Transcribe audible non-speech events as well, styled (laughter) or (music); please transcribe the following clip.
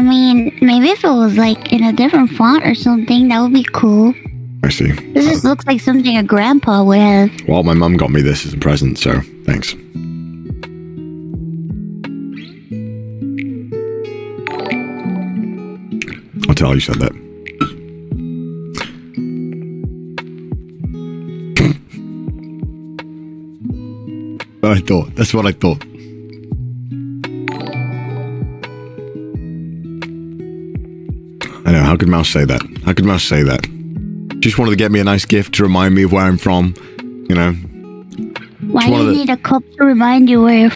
I mean, maybe if it was like in a different font or something, that would be cool. I see. This just looks like something a grandpa would have. Well, my mum got me this as a present, so thanks. I'll tell you said that. (coughs) I thought. That's what I thought. I know. How could Mouse say that? How could Mouse say that? Just wanted to get me a nice gift to remind me of where I'm from. You know. Why do you the- need a cup to remind you where you're